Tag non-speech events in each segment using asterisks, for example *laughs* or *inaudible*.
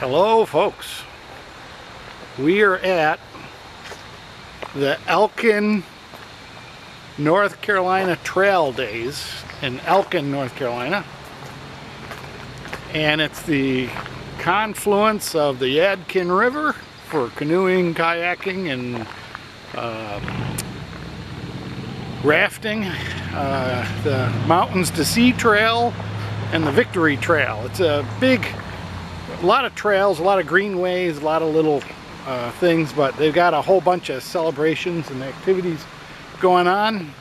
Hello folks. We are at the Elkin, North Carolina Trail Days in Elkin, North Carolina. And it's the confluence of the Yadkin River for canoeing, kayaking, and uh, rafting. Uh, the Mountains to Sea Trail and the Victory Trail. It's a big, a lot of trails, a lot of greenways, a lot of little uh, things, but they've got a whole bunch of celebrations and activities going on.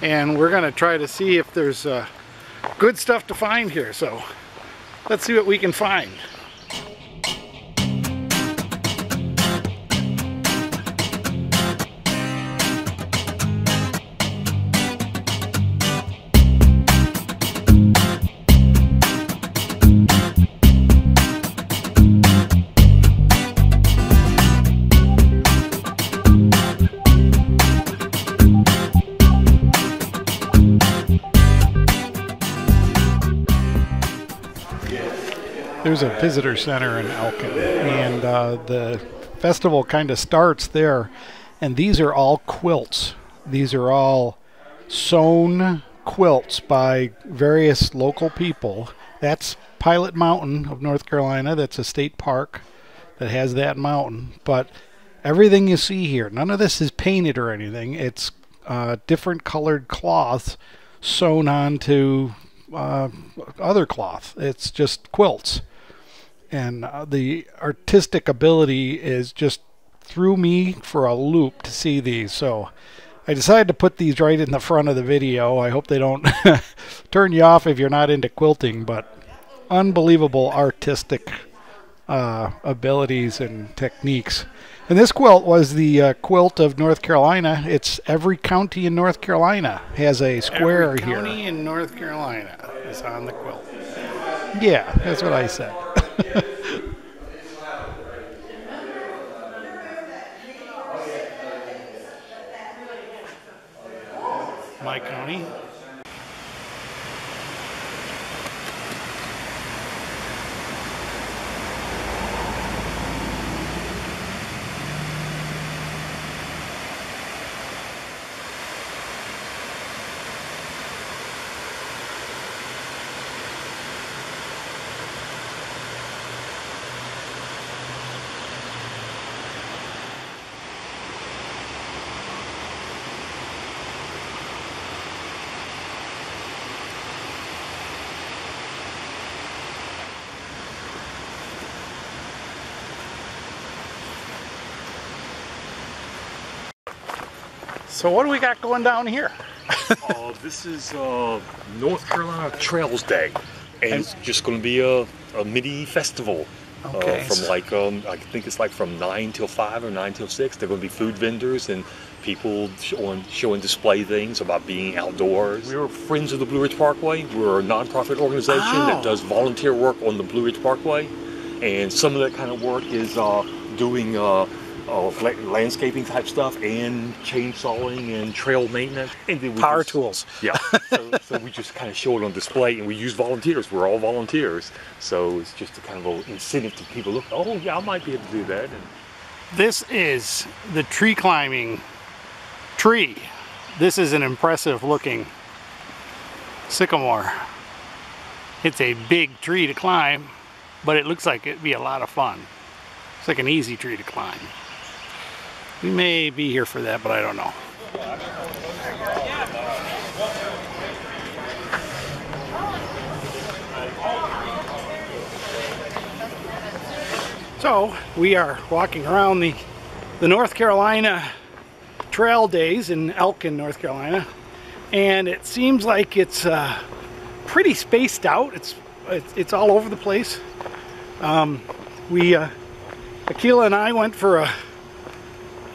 And we're going to try to see if there's uh, good stuff to find here. So let's see what we can find. There's a visitor center in Elkin, and uh, the festival kind of starts there. And these are all quilts. These are all sewn quilts by various local people. That's Pilot Mountain of North Carolina. That's a state park that has that mountain. But everything you see here, none of this is painted or anything. It's uh, different colored cloths sewn onto uh, other cloth. It's just quilts and uh, the artistic ability is just threw me for a loop to see these. So I decided to put these right in the front of the video. I hope they don't *laughs* turn you off if you're not into quilting, but unbelievable artistic uh, abilities and techniques. And this quilt was the uh, quilt of North Carolina. It's every county in North Carolina has a square every here. county in North Carolina is on the quilt. Yeah, that's what I said. My county. So what do we got going down here? *laughs* uh, this is uh, North Carolina Trails Day, and, it's just going to be a, a mini festival. Okay. Uh, from like um, I think it's like from nine till five or nine till six. There are going to be food vendors and people showing show and display things about being outdoors. We're Friends of the Blue Ridge Parkway. We're a nonprofit organization Oh. that does volunteer work on the Blue Ridge Parkway, and some of that kind of work is uh, doing. Uh, landscaping type stuff and chainsawing and trail maintenance and then we Power just- tools. *laughs* yeah. So, so we just kind of show it on display, and we use volunteers. We're all volunteers, so it's just a kind of a incentive to people. Look, oh yeah, I might be able to do that. And This is the tree climbing tree. This is an impressive looking sycamore. It's a big tree to climb, but it looks like it'd be a lot of fun. It's like an easy tree to climb. We may be here for that, but I don't know. So we are walking around the the North Carolina Trail Days in Elkin, North Carolina, and it seems like it's uh, pretty spaced out. It's it's, it's all over the place. Um, we uh, Akila and I went for a,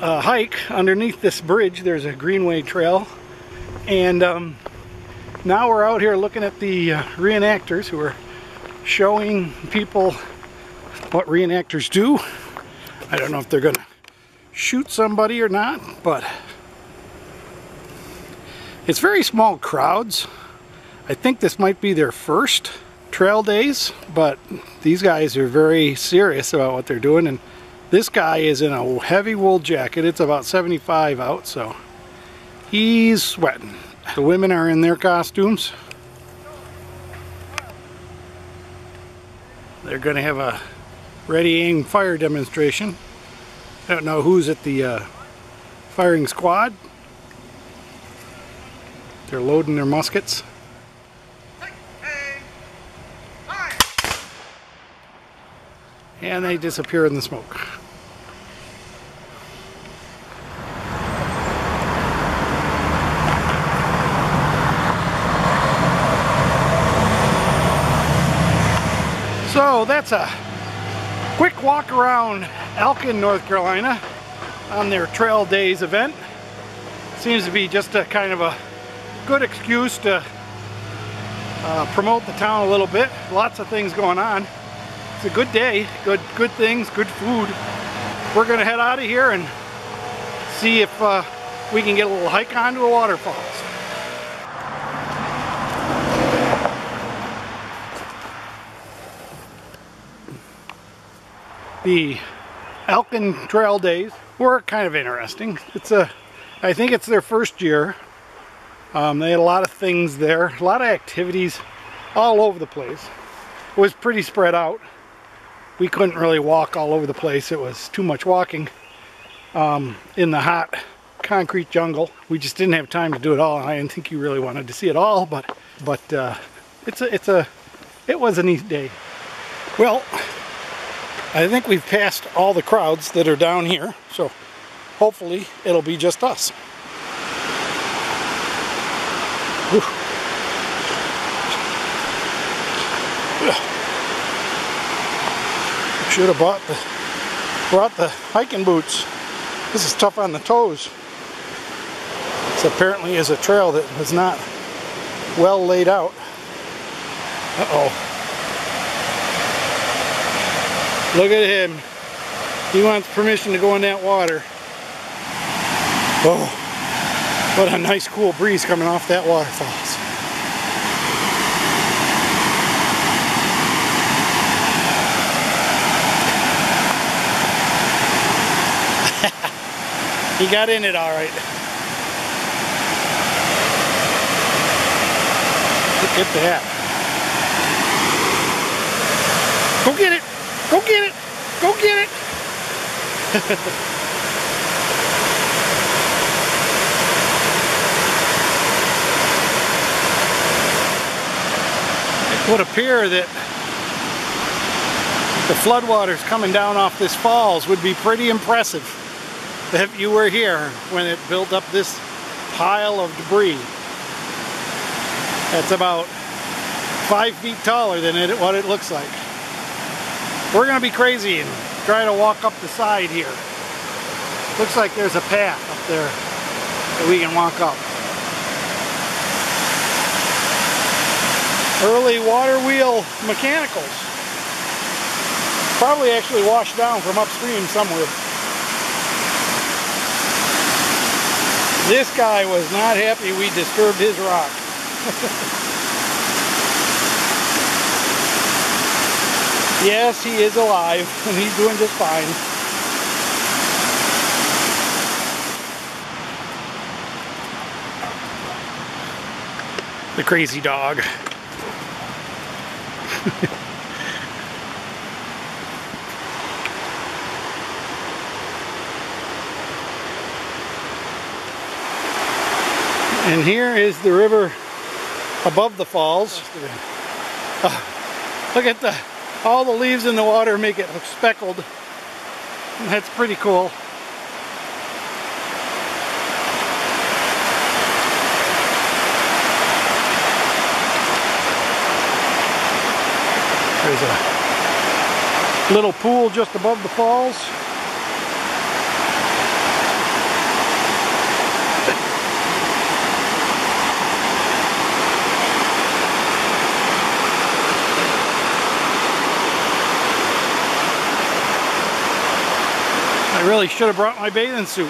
a hike underneath this bridge. There's a Greenway Trail, and um, now we're out here looking at the uh, reenactors who are showing people what reenactors do. I don't know if they're gonna shoot somebody or not, but it's very small crowds. I think this might be their first trail days, but these guys are very serious about what they're doing. And this guy is in a heavy wool jacket. It's about 75 out, so he's sweating. The women are in their costumes. They're going to have a ready aim fire demonstration. I don't know who's at the uh, firing squad. They're loading their muskets. And they disappear in the smoke. So that's a quick walk around Elkin, North Carolina on their Trail Days event. Seems to be just a kind of a good excuse to uh, promote the town a little bit. Lots of things going on. It's a good day, good good things, good food. We're gonna head out of here and see if uh, we can get a little hike onto the waterfalls. The Elkin Trail Days were kind of interesting. It's a, I think it's their first year. Um, they had a lot of things there, a lot of activities all over the place. It was pretty spread out. We couldn't really walk all over the place. It was too much walking um, in the hot concrete jungle. We just didn't have time to do it all. I didn't think you really wanted to see it all, but but uh, it's a it's a it was a neat day. Well, I think we've passed all the crowds that are down here, so hopefully it'll be just us. Should have bought the brought the hiking boots. This is tough on the toes. This apparently is a trail that was not well laid out. Uh-oh. Look at him. He wants permission to go in that water. Oh, what a nice cool breeze coming off that waterfalls. *laughs* he got in it all right. Look at that. Go get it. Go get it! Go get it! it would appear that the floodwaters coming down off this falls would be pretty impressive if you were here when it built up this pile of debris. That's about five feet taller than it, what it looks like. We're going to be crazy and try to walk up the side here. Looks like there's a path up there that we can walk up. Early water wheel mechanicals. Probably actually washed down from upstream somewhere. This guy was not happy we disturbed his rock. *laughs* Yes, he is alive and he's doing just fine. The crazy dog. *laughs* and here is the river above the falls. Uh, look at the all the leaves in the water make it speckled. That's pretty cool. There's a little pool just above the falls. I really should have brought my bathing suit.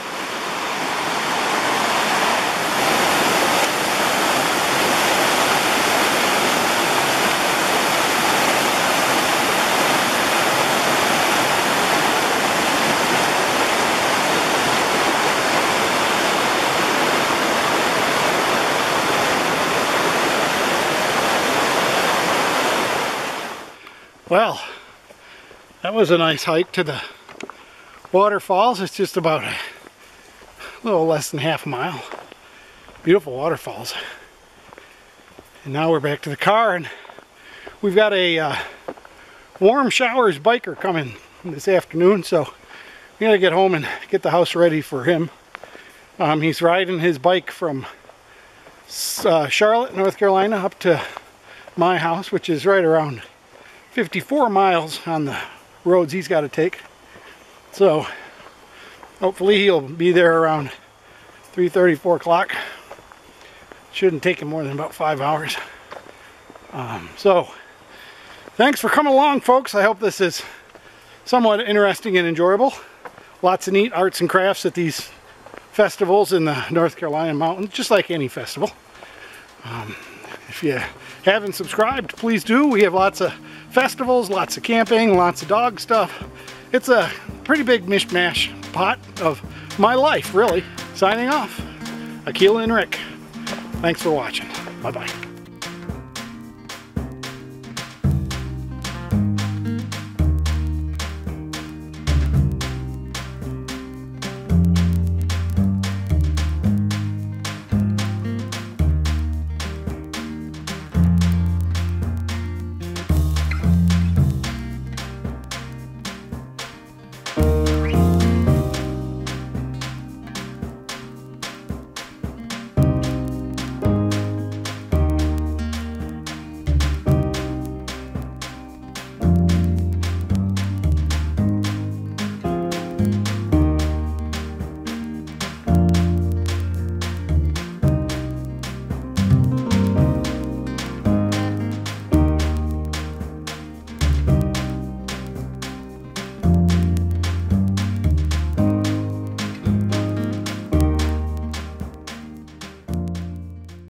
Well, that was a nice hike to the waterfalls. It's just about a little less than half a mile. Beautiful waterfalls. And now we're back to the car and we've got a uh, warm showers biker coming this afternoon. So we gotta get home and get the house ready for him. Um, he's riding his bike from uh, Charlotte, North Carolina up to my house, which is right around 54 miles on the roads he's got to take. So hopefully he'll be there around 3.30, 4 o'clock. Shouldn't take him more than about five hours. Um, so thanks for coming along, folks. I hope this is somewhat interesting and enjoyable. Lots of neat arts and crafts at these festivals in the North Carolina mountains, just like any festival. Um, if you haven't subscribed, please do. We have lots of festivals, lots of camping, lots of dog stuff. It's a pretty big mishmash pot of my life, really. Signing off, Akila and Rick. Thanks for watching. Bye-bye.